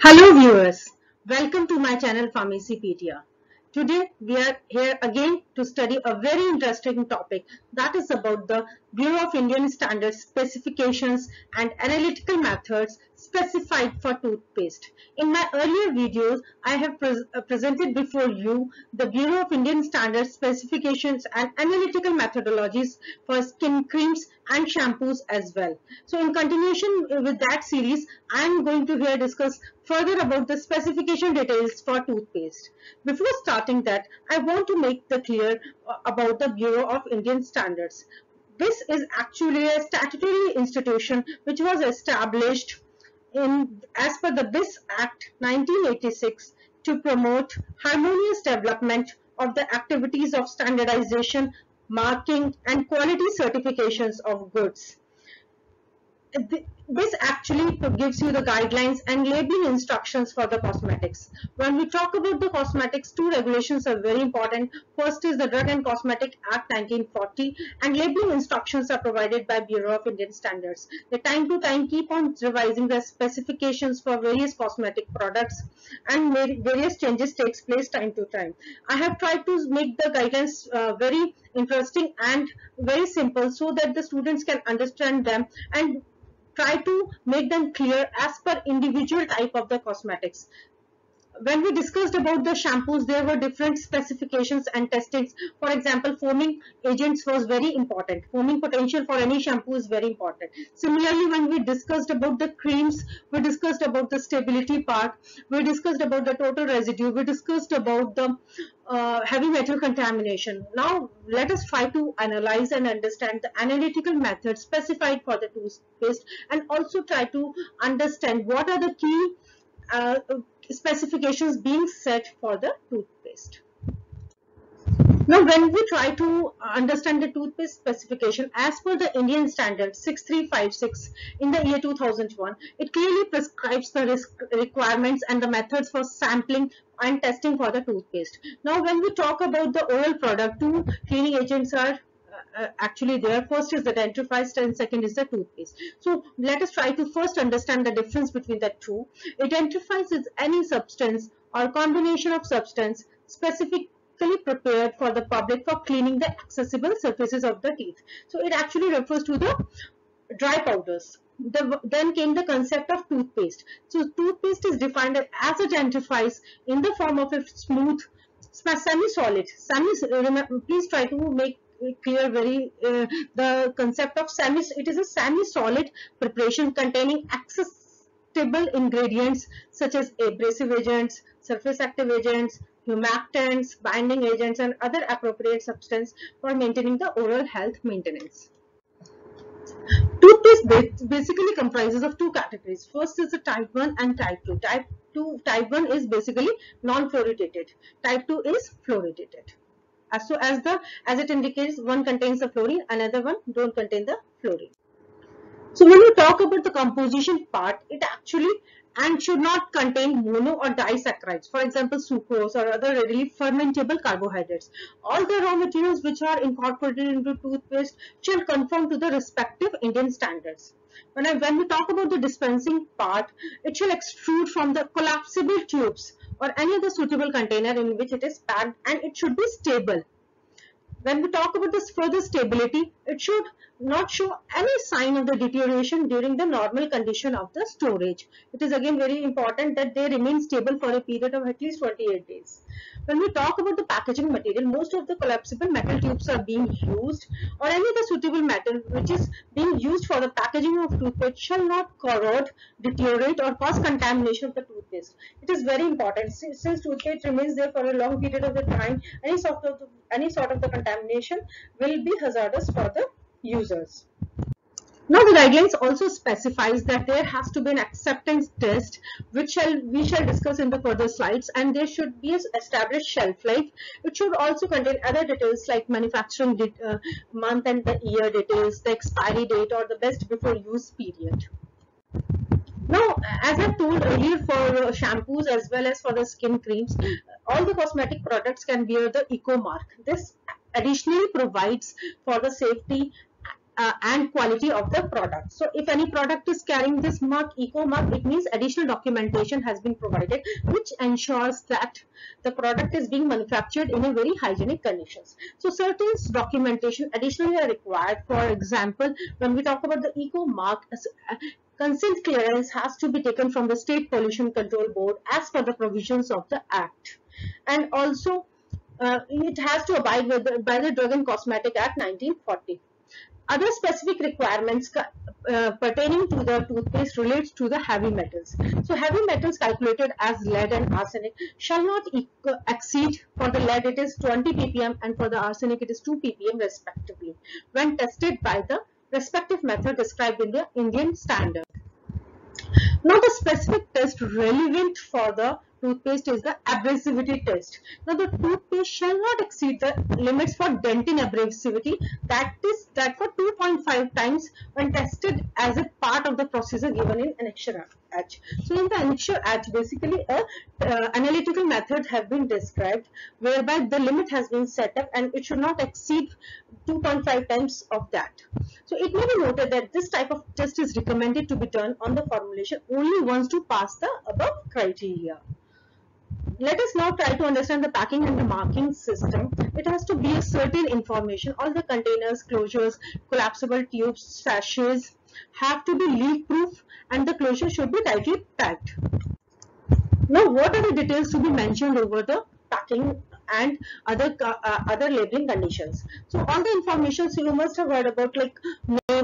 Hello viewers, welcome to my channel Pharmacypedia. Today we are here again to study a very interesting topic that is about the Bureau of Indian Standards specifications and analytical methods specified for toothpaste. In my earlier videos, I have pre uh, presented before you the Bureau of Indian Standards specifications and analytical methodologies for skin creams and shampoos as well. So in continuation with that series, I am going to here discuss further about the specification details for toothpaste. Before starting that, I want to make the clear uh, about the Bureau of Indian Standards. This is actually a statutory institution which was established in as per the BIS Act 1986 to promote harmonious development of the activities of standardization, marking and quality certifications of goods this actually gives you the guidelines and labeling instructions for the cosmetics. When we talk about the cosmetics, two regulations are very important. First is the Drug and Cosmetic Act 1940 and labeling instructions are provided by Bureau of Indian Standards. They time to time keep on revising the specifications for various cosmetic products and various changes takes place time to time. I have tried to make the guidelines uh, very interesting and very simple so that the students can understand them and try to make them clear as per individual type of the cosmetics when we discussed about the shampoos, there were different specifications and testings. For example, foaming agents was very important. Foaming potential for any shampoo is very important. Similarly, when we discussed about the creams, we discussed about the stability part, we discussed about the total residue, we discussed about the uh, heavy metal contamination. Now, let us try to analyze and understand the analytical methods specified for the toothpaste and also try to understand what are the key uh, specifications being set for the toothpaste. Now, when we try to understand the toothpaste specification as per the Indian standard 6356 in the year 2001, it clearly prescribes the requirements and the methods for sampling and testing for the toothpaste. Now, when we talk about the oral product, two cleaning agents are uh, actually there. First is the dentifrice and second is the toothpaste. So let us try to first understand the difference between the two. A dentifrice is any substance or combination of substance specifically prepared for the public for cleaning the accessible surfaces of the teeth. So it actually refers to the dry powders. The, then came the concept of toothpaste. So toothpaste is defined as a dentifrice in the form of a smooth semi-solid. Semi, please try to make clear very uh, the concept of semi it is a semi solid preparation containing accessible ingredients such as abrasive agents surface active agents humectants binding agents and other appropriate substance for maintaining the oral health maintenance Toothpaste basically comprises of two categories. First is the type 1 and type 2. Type 2, type 1 is basically non-fluoridated. Type 2 is fluoridated as so as the as it indicates one contains the fluorine another one don't contain the fluorine so when you talk about the composition part it actually and should not contain mono or disaccharides for example sucrose or other readily fermentable carbohydrates all the raw materials which are incorporated into toothpaste shall conform to the respective indian standards when, I, when we talk about the dispensing part, it shall extrude from the collapsible tubes or any other suitable container in which it is packed and it should be stable. When we talk about this further stability, it should not show any sign of the deterioration during the normal condition of the storage. It is again very important that they remain stable for a period of at least 28 days. When we talk about the packaging material, most of the collapsible metal tubes are being used or any other suitable metal which is being used for the packaging of toothpaste shall not corrode, deteriorate or cause contamination of the toothpaste. It is very important since toothpaste remains there for a long period of the time, any sort of the, any sort of the contamination will be hazardous for the users. Now the guidelines also specifies that there has to be an acceptance test which shall we shall discuss in the further slides and there should be established shelf life. It should also contain other details like manufacturing uh, month and the year details, the expiry date or the best before use period. Now, as I told earlier for shampoos as well as for the skin creams, all the cosmetic products can bear the eco mark. This additionally provides for the safety uh, and quality of the product. So if any product is carrying this mark, eco mark, it means additional documentation has been provided which ensures that the product is being manufactured in a very hygienic conditions. So certain documentation additionally are required. For example, when we talk about the eco mark, uh, consent clearance has to be taken from the State Pollution Control Board as per the provisions of the Act. And also, uh, it has to abide with by the Drug and Cosmetic Act 1940. Other specific requirements uh, pertaining to the toothpaste relates to the heavy metals. So heavy metals calculated as lead and arsenic shall not exceed for the lead it is 20 ppm and for the arsenic it is 2 ppm respectively when tested by the respective method described in the Indian standard. Now the specific test relevant for the toothpaste is the abrasivity test. Now the toothpaste shall not exceed the limits for dentin abrasivity that is that for 2.5 times when tested as a part of the procedure given in annexure H. So in the annexure H basically a uh, analytical method have been described whereby the limit has been set up and it should not exceed 2.5 times of that. So it may be noted that this type of test is recommended to be done on the formulation only once to pass the above criteria let us now try to understand the packing and the marking system. It has to be a certain information. All the containers, closures, collapsible tubes, sachets have to be leak proof and the closure should be tightly packed. Now what are the details to be mentioned over the packing and other uh, other labeling conditions. So all the information you must have heard about like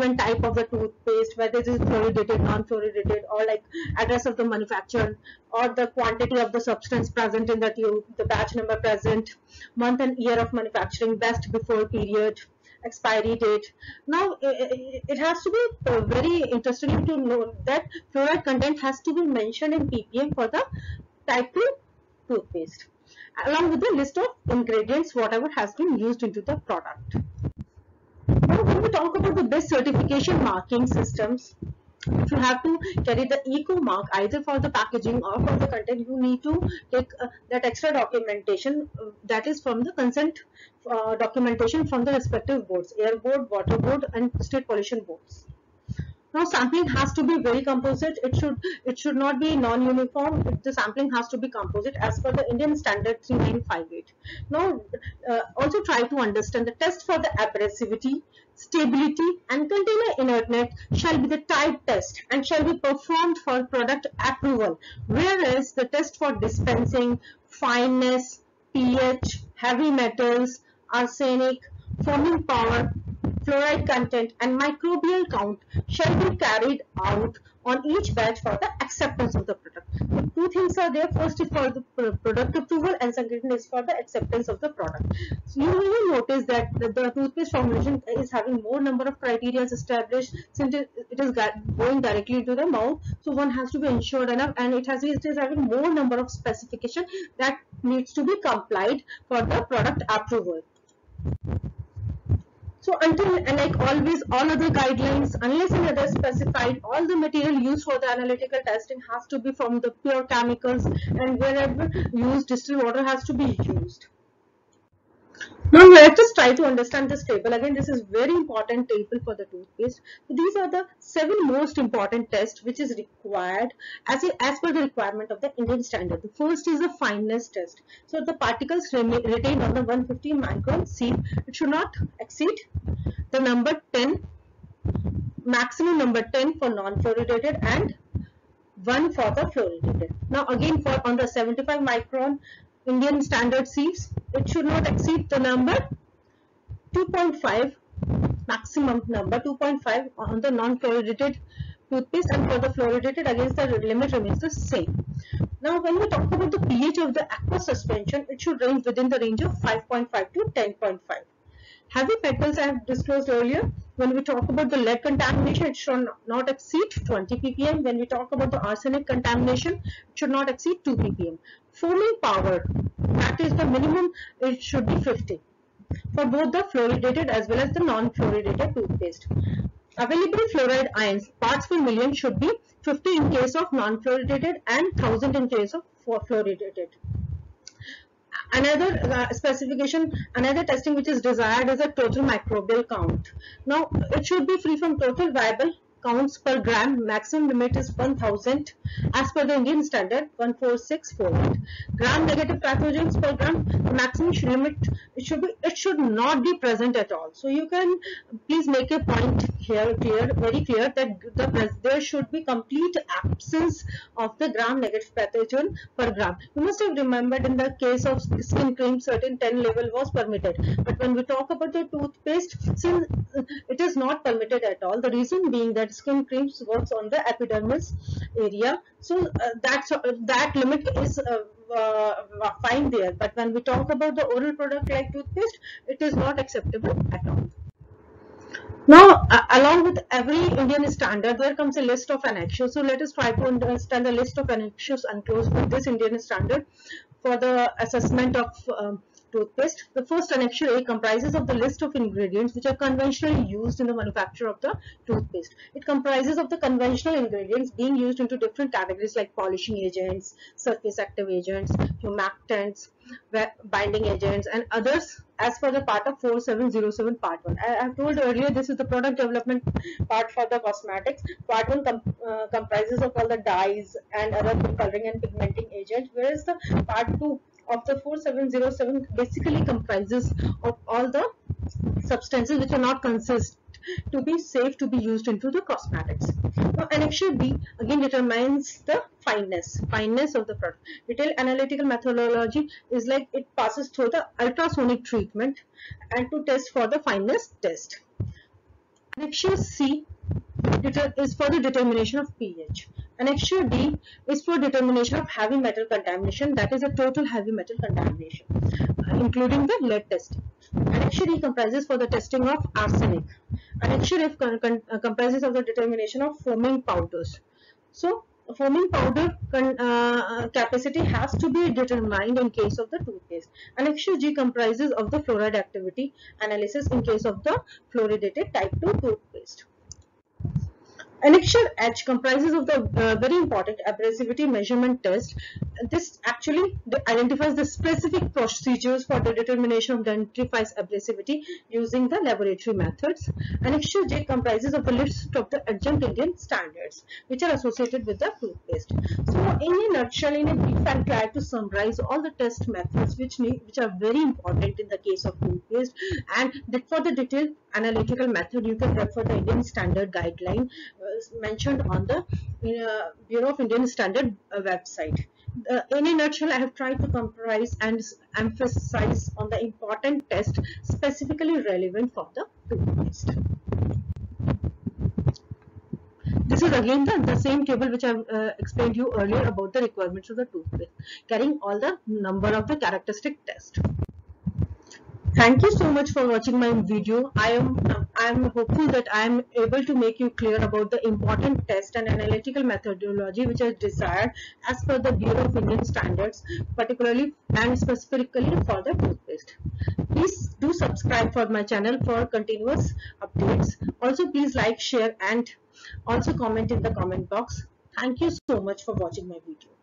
and type of the toothpaste, whether it is fluoridated, non-fluoridated, or like address of the manufacturer, or the quantity of the substance present in the tube, the batch number present, month and year of manufacturing, best before period, expiry date. Now, it has to be very interesting to know that fluoride content has to be mentioned in ppm for the type 2 toothpaste along with the list of ingredients whatever has been used into the product. We talk about the BIS certification marking systems, if you have to carry the eco mark either for the packaging or for the content you need to take uh, that extra documentation uh, that is from the consent uh, documentation from the respective boards air board water board and state pollution boards now sampling has to be very composite. It should it should not be non-uniform. The sampling has to be composite as per the Indian standard 3958. Now uh, also try to understand the test for the abrasivity, stability and container inertness shall be the type test and shall be performed for product approval. Whereas the test for dispensing, fineness, pH, heavy metals, arsenic, foaming power, fluoride content and microbial count shall be carried out on each batch for the acceptance of the product. The two things are there. First is for the product approval and second is for the acceptance of the product. So you will notice that the, the toothpaste formulation is having more number of criteria established since it, is going directly to the mouth. So one has to be ensured enough and it has it is having more number of specification that needs to be complied for the product approval. So until like always all other guidelines unless and other specified all the material used for the analytical testing has to be from the pure chemicals and wherever used distilled water has to be used. Now let us try to understand this table. Again, this is very important table for the toothpaste. These are the seven most important tests which is required as, a, as per the requirement of the Indian standard. The first is the fineness test. So the particles remain retained on the 150 micron sieve, it should not exceed the number 10, maximum number 10 for non-fluoridated and 1 for the fluoridated. Now again for on the 75 micron Indian standard sieves, it should not exceed the number 2.5 maximum number 2.5 on the non-fluoridated toothpaste and for the fluoridated against the limit remains the same. Now when we talk about the pH of the aqueous suspension, it should range within the range of 5.5 to 10.5. Heavy metals I have disclosed earlier. When we talk about the lead contamination, it should not exceed 20 ppm. When we talk about the arsenic contamination, it should not exceed 2 ppm. Foaming power, that is the minimum, it should be 50 for both the fluoridated as well as the non-fluoridated toothpaste. Available fluoride ions, parts per million should be 50 in case of non-fluoridated and 1000 in case of fluoridated Another uh, specification, another testing which is desired is a total microbial count. Now, it should be free from total viable counts per gram maximum limit is 1000 as per the Indian standard 14648 gram negative pathogens per gram maximum limit it should be it should not be present at all. So you can please make a point here clear very clear that the there should be complete absence of the gram negative pathogen per gram. You must have remembered in the case of skin cream certain 10 level was permitted. But when we talk about the toothpaste since it is not permitted at all. The reason being that skin creams works on the epidermis area. So uh, that's uh, that limit is uh, uh, fine there but when we talk about the oral product like toothpaste it is not acceptable at all now, uh, along with every Indian standard, there comes a list of annexures. So, let us try to understand the list of annexures enclosed with this Indian standard for the assessment of um, toothpaste. The first annexure A comprises of the list of ingredients which are conventionally used in the manufacture of the toothpaste. It comprises of the conventional ingredients being used into different categories like polishing agents, surface active agents, humectants, binding agents and others as per the part of 4707 part 1. I have told earlier this is the product development part for the cosmetics. Part 1 com uh, comprises of all the dyes and other coloring and pigmenting agents whereas the part 2 of the 4707 basically comprises of all the substances which are not consist to be safe to be used into the cosmetics. Now annexure B again determines the fineness, fineness of the product. Detailed analytical methodology is like it passes through the ultrasonic treatment and to test for the fineness test. Annexure C is for the determination of pH. Annexure D is for determination of heavy metal contamination that is a total heavy metal contamination uh, including the lead testing. Annexure E comprises for the testing of arsenic. Annexure F uh, comprises of the determination of foaming powders. So foaming powder uh, capacity has to be determined in case of the toothpaste. Annexure G comprises of the fluoride activity analysis in case of the fluoridated type 2 toothpaste. Annexure H comprises of the uh, very important abrasivity measurement test. This actually identifies the specific procedures for the determination of dentifrice abrasivity using the laboratory methods. Annexure J comprises of the list of the adjunct Indian standards which are associated with the toothpaste. So in a nutshell, in a brief, I'll try to summarize all the test methods which need, which are very important in the case of toothpaste and for the detailed analytical method you can refer the Indian standard guideline uh, mentioned on the Bureau of Indian Standard uh, website. Uh, in a nutshell, I have tried to comprise and emphasize on the important test specifically relevant for the toothpaste. This is again the, the same table which I uh, explained you earlier about the requirements of the toothpaste, carrying all the number of the characteristic test. Thank you so much for watching my video. I am I am hopeful that I am able to make you clear about the important test and analytical methodology which is desired as per the Bureau of Indian Standards, particularly and specifically for the toothpaste. Please do subscribe for my channel for continuous updates. Also, please like, share and also comment in the comment box. Thank you so much for watching my video.